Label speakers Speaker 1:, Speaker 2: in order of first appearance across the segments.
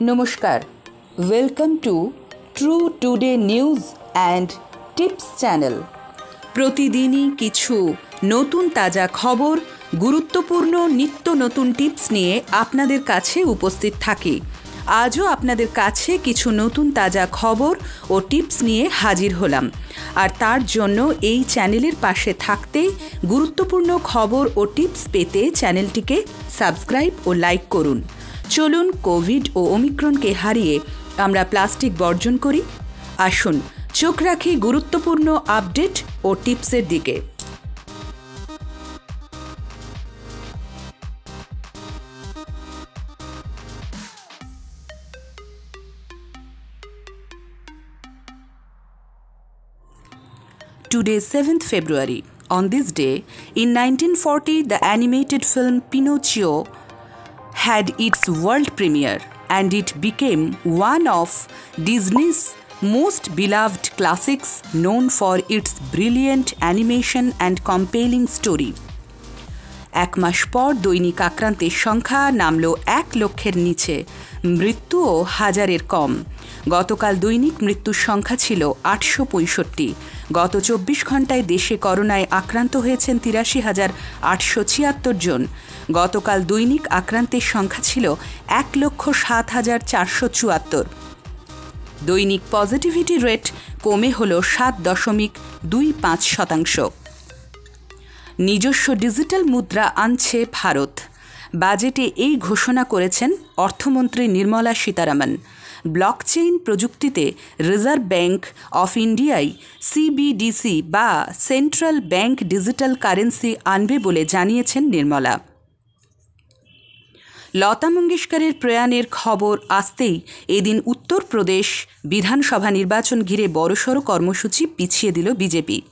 Speaker 1: নমস্কার। Welcome to true today news and tips channel প্রতিদিনই কিছু নতুন তাজা খবর, গুরুত্বপূর্ণ নিত্য নতুন টিপস নিয়ে আপনাদের কাছে উপস্থিত থাকি। আজও আপনাদের কাছে কিছু নতুন তাজা খবর ও টিপস নিয়ে হাজির হলাম। আর তার জন্য এই চ্যানেলের পাশে থাকতে গুরুত্বপূর্ণ খবর ও টিপস পেতে চ্যানেলটিকে সাবস্ক্রাইব ও লাইক করুন। চলুন কোভিড ও ওমিক্রনকে হারিয়ে আমরা প্লাস্টিক বর্জন করি আসুন চোখ রাখি গুরুত্বপূর্ণ আপডেট ও টিপসের দিকে Today, 7th February. On this day, in 1940, the animated film Pinocchio had its world premiere and it became one of Disney's most beloved classics known for its brilliant animation and compelling story. এক মাস পর দৈনিক আক্রান্তের সংখ্যা নামল এক লক্ষের নিচে মৃত্যুও হাজারের কম গতকাল দৈনিক মৃত্যুর সংখ্যা ছিল আটশো পঁয়ষট্টি গত চব্বিশ ঘন্টায় দেশে করোনায় আক্রান্ত হয়েছেন তিরাশি হাজার আটশো ছিয়াত্তর জন। গতকাল দৈনিক আক্রান্তের সংখ্যা ছিল এক লক্ষ সাত হাজার চারশো চুয়াত্তর। দৈনিক পজিটিভিটি রেট কমে হল সাত দশমিক দুই পাঁচ শতাংশ। নিজস্ব ডিজিটাল মুদ্রা আনছে ভারত। বাজেটে এই ঘোষণা করেছেন অর্থমন্ত্রী নির্মলা সীতারামন। ব্লকচেইন প্রযুক্তিতে রিজার্ভ ব্যাংক অফ ইন্ডিয়াই সিবিডিসি বা সেন্ট্রাল ব্যাংক ডিজিটাল কারেন্সি আনবে বলে জানিয়েছেন নির্মলা। লতা মঙ্গেশকরের প্রয়াণের খবর আসতেই এদিন উত্তরপ্রদেশ বিধানসভা নির্বাচন ঘিরে বড়সড় কর্মসূচি পিছিয়ে দিল বিজেপি।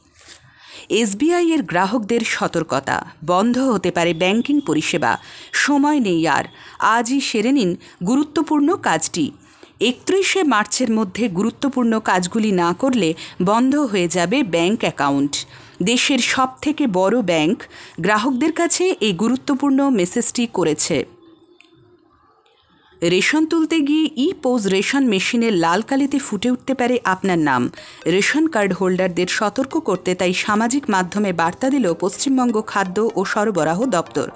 Speaker 1: এসবিআই এর গ্রাহকদের সতর্কতা, বন্ধ হতে পারে ব্যাংকিং পরিষেবা, সময় নেই আর, আজই সেরে নিন গুরুত্বপূর্ণ কাজটি। একত্রিশে মার্চের মধ্যে গুরুত্বপূর্ণ কাজগুলি না করলে বন্ধ হয়ে যাবে ব্যাংক অ্যাকাউন্ট। দেশের সবথেকে বড় ব্যাংক গ্রাহকদের কাছে এই গুরুত্বপূর্ণ মেসেজটি করেছে। রেশন তুলতে গিয়ে ই পোজ রেশন মেশিনের লাল কালিতে ফুটে উঠতে পারে আপনার নাম। রেশন কার্ড হোল্ডারদের সতর্ক করতে তাই সামাজিক মাধ্যমে বার্তা দিল পশ্চিমবঙ্গ খাদ্য ও সরবরাহ দপ্তর।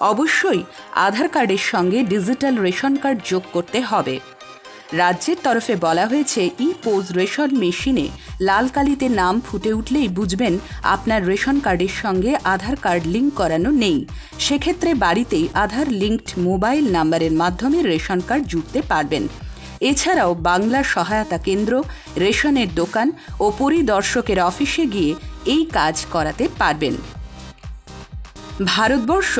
Speaker 1: অবশ্যই আধার কার্ডের সঙ্গে ডিজিটাল রেশন কার্ড যোগ করতে হবে। রাজ্যের তরফে বলা হয়েছে ই পোজ রেশন মেশিনে লাল কালিতে নাম ফুটে উঠলেই বুঝবেন আপনার রেশন কার্ডের সঙ্গে আধার কার্ড লিঙ্ক করানো নেই। সেক্ষেত্রে বাড়িতেই আধার লিঙ্কড মোবাইল নাম্বারের মাধ্যমে রেশন কার্ড জুড়তে পারবেন। এছাড়াও বাংলা সহায়তা কেন্দ্র, রেশনের দোকান ও পরিদর্শকের অফিসে গিয়ে এই কাজ করাতে পারবেন। ভারতবর্ষ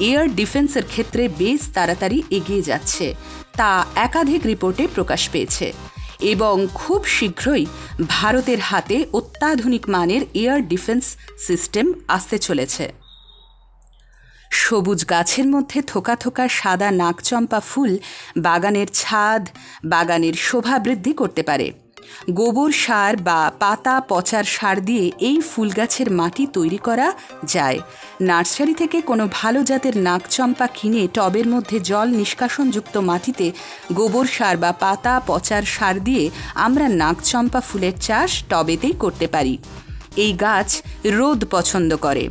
Speaker 1: এয়ার ডিফেন্সের ক্ষেত্রে বেশ তাড়াতাড়ি এগিয়ে যাচ্ছে। তা একাধিক রিপোর্টে প্রকাশ পেয়েছে এবং খুব শীঘ্রই ভারতের হাতে অত্যাধুনিক মানের এয়ার ডিফেন্স সিস্টেম আসতে চলেছে। সবুজ গাছের মধ্যে থোকা থোকা সাদা নাকচম্পা ফুল বাগানের ছাদ, বাগানের শোভা বৃদ্ধি করতে পারে। গোবর সার বা পাতা, পচার সার দিয়ে এই ফুল গাছের মাটি তৈরি করা যায়। নার্সারি থেকে কোনো ভালো জাতের নাকচম্পা কিনে টবের মধ্যে জল নিষ্কাশনযুক্ত মাটিতে গোবর সার বা পাতা, পচার সার দিয়ে আমরা নাকচম্পা ফুলের চাষ টবেতেই করতে পারি। এই গাছ রোদ পছন্দ করে।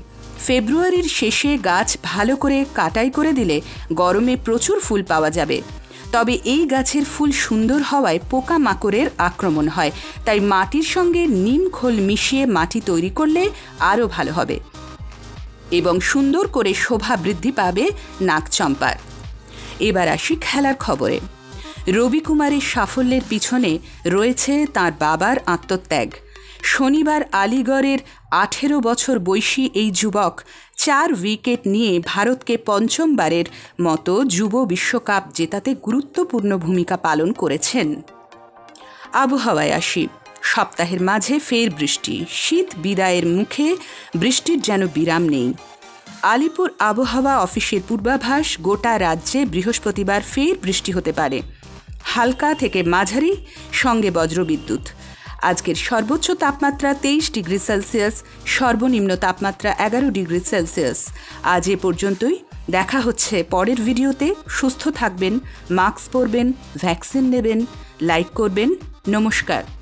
Speaker 1: ফেব্রুয়ারির শেষে গাছ ভালো করে কাটাই করে দিলে গরমে প্রচুর ফুল পাওয়া যাবে। তবে এই গাছের ফুল সুন্দর হওয়ায় পোকা মাকড়ের আক্রমণ হয়। তাই মাটির সঙ্গে নিম খোল মিশিয়ে মাটি তৈরি করলে আরও ভালো হবে। এবং সুন্দর করে শোভা বৃদ্ধি পাবে নাকচম্পার এবার আসি খেলার খবরে। রবি কুমারের সাফল্যের পিছনে রয়েছে তার বাবার আত্মত্যাগ। শনিবার আলিগড়ের আঠেরো বছর বয়সী এই যুবক চার উইকেট নিয়ে ভারতকে পঞ্চমবারের মতো যুব বিশ্বকাপ জেতাতে গুরুত্বপূর্ণ ভূমিকা পালন করেছেন। আবহাওয়ায় আসি। সপ্তাহের মাঝে ফের বৃষ্টি। শীত বিদায়ের মুখে বৃষ্টির যেন বিরাম নেই। আলিপুর আবহাওয়া অফিসের পূর্বাভাস, গোটা রাজ্যে বৃহস্পতিবার ফের বৃষ্টি হতে পারে। হালকা থেকে মাঝারি, সঙ্গে বজ্রবিদ্যুৎ। আজকের সর্বোচ্চ তাপমাত্রা তেইশ ডিগ্রি সেলসিয়াস, সর্বনিম্ন তাপমাত্রা এগারো ডিগ্রি সেলসিয়াস। আজ এ পর্যন্তই। দেখা হচ্ছে পরের ভিডিওতে। সুস্থ থাকবেন, মাস্ক পরবেন, ভ্যাকসিন নেবেন, লাইক করবেন। নমস্কার।